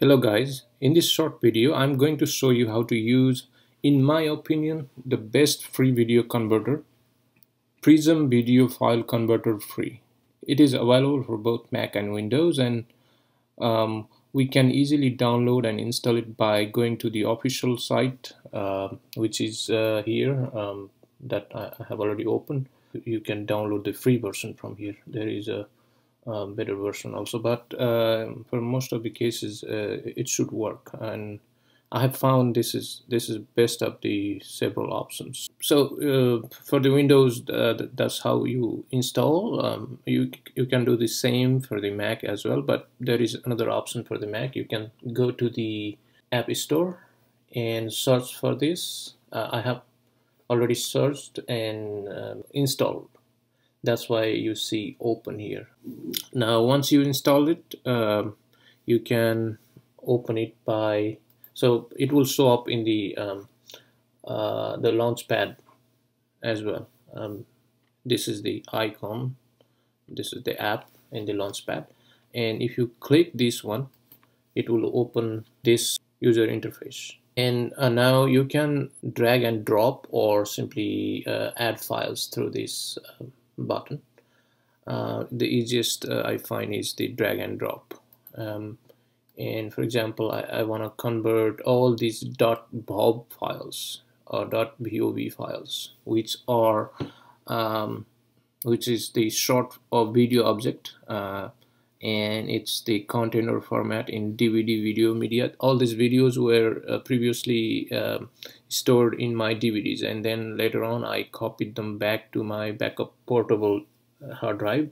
Hello guys, in this short video I'm going to show you how to use, in my opinion, the best free video converter, Prism Video File Converter Free. It is available for both Mac and Windows and um, we can easily download and install it by going to the official site uh, which is uh, here um, that I have already opened. You can download the free version from here. There is a better version also. But uh, for most of the cases uh, it should work. And I have found this is this is best of the several options. So uh, for the Windows uh, that's how you install. Um, you you can do the same for the Mac as well but there is another option for the Mac. You can go to the App Store and search for this. Uh, I have already searched and um, installed that's why you see open here. Now once you install it um, you can open it by so it will show up in the um, uh, the launchpad as well. Um, this is the icon. This is the app in the launchpad and if you click this one it will open this user interface. And uh, now you can drag and drop or simply uh, add files through this uh, button. Uh, the easiest uh, I find is the drag and drop. Um, and for example, I, I want to convert all these .vob files or .bov files, which are um, which is the short or video object uh, and it's the container format in DVD video media. All these videos were uh, previously uh, stored in my DVDs and then later on I copied them back to my backup portable uh, hard drive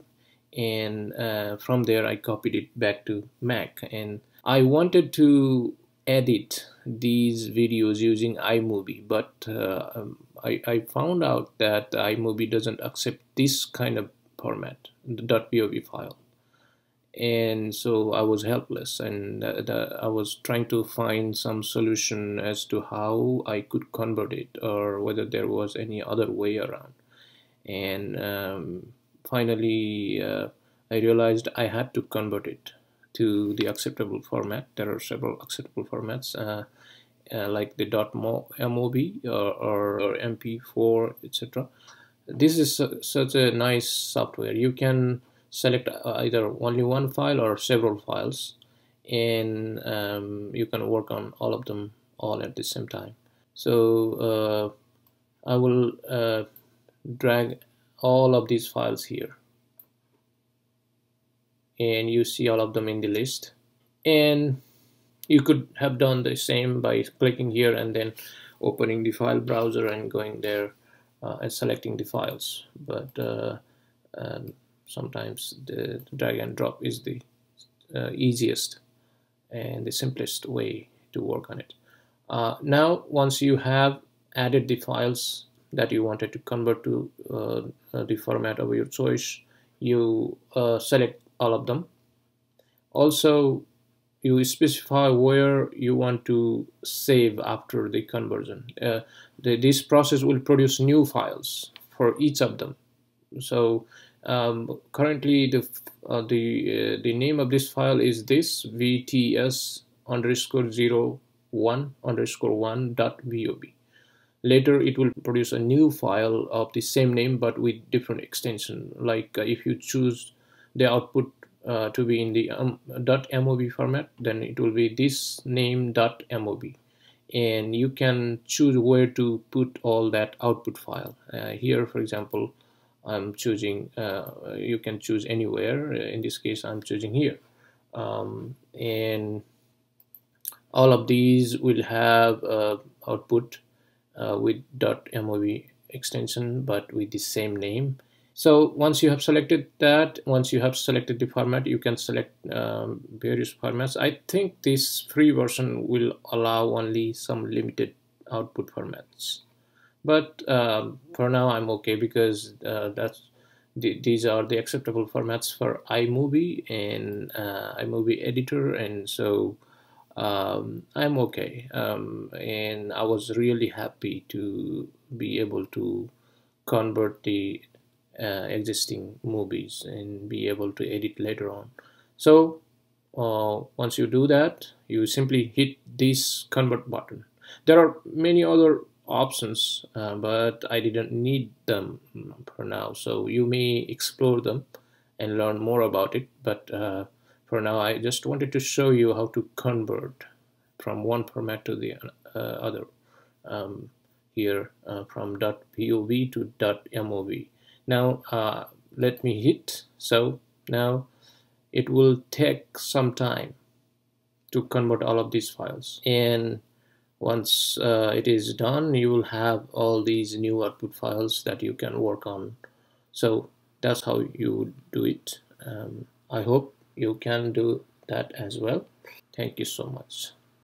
and uh, from there I copied it back to Mac and I wanted to edit these videos using iMovie but uh, um, I, I found out that iMovie doesn't accept this kind of format, the .bov file and so I was helpless and uh, I was trying to find some solution as to how I could convert it or whether there was any other way around. And um, finally uh, I realized I had to convert it to the acceptable format. There are several acceptable formats uh, uh like the .mov or, or, or MP4 etc this is such a nice software. You can select uh, either only one file or several files and um, you can work on all of them all at the same time. So uh, I will uh, drag all of these files here. And you see all of them in the list. And you could have done the same by clicking here and then opening the file browser and going there uh, and selecting the files. But uh, um, sometimes the drag and drop is the uh, easiest and the simplest way to work on it. Uh, now once you have added the files that you wanted to convert to uh, the format of your choice you uh, select all of them. Also you specify where you want to save after the conversion. Uh, the, this process will produce new files for each of them. So um, currently the uh, the uh, the name of this file is this vts underscore zero one underscore one dot vob later it will produce a new file of the same name but with different extension. Like uh, if you choose the output uh, to be in the um, .mov format then it will be this name .mov and you can choose where to put all that output file. Uh, here for example I'm choosing uh, you can choose anywhere. In this case I'm choosing here. Um, and all of these will have uh, output uh, with .mov extension but with the same name. So once you have selected that once you have selected the format you can select um, various formats. I think this free version will allow only some limited output formats but um, for now I'm okay because uh, that's the, these are the acceptable formats for iMovie and uh, iMovie editor. And so um, I'm okay. Um, and I was really happy to be able to convert the uh, existing movies and be able to edit later on. So uh, once you do that you simply hit this convert button. There are many other options uh, but I didn't need them for now. So you may explore them and learn more about it but uh, for now I just wanted to show you how to convert from one format to the uh, other um, here uh, from .vob to .mov now uh, let me hit so now it will take some time to convert all of these files. And once uh, it is done you will have all these new output files that you can work on. So that's how you do it. Um, I hope you can do that as well. Thank you so much